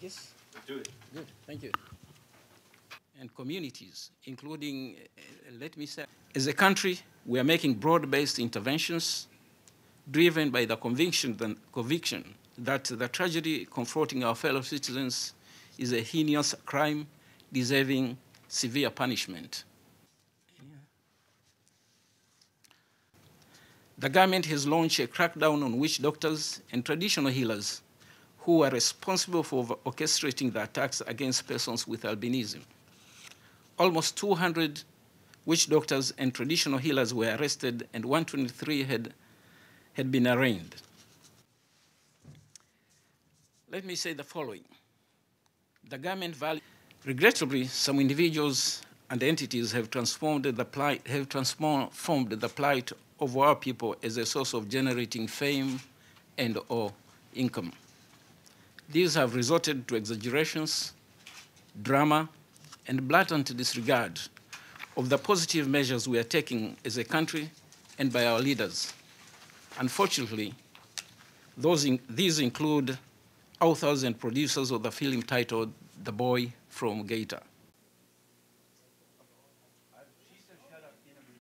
Yes? Do it. Good, thank you. And communities, including, uh, let me say, as a country, we are making broad-based interventions driven by the conviction, the conviction that the tragedy confronting our fellow citizens is a heinous crime deserving severe punishment. The government has launched a crackdown on witch doctors and traditional healers who were responsible for orchestrating the attacks against persons with albinism. Almost 200 witch doctors and traditional healers were arrested, and 123 had, had been arraigned. Let me say the following. The government value, regrettably, some individuals and entities have transformed the plight, have transformed the plight of our people as a source of generating fame and or income. These have resulted to exaggerations, drama, and blatant disregard of the positive measures we are taking as a country and by our leaders. Unfortunately, those in, these include authors and producers of the film titled The Boy from Geita.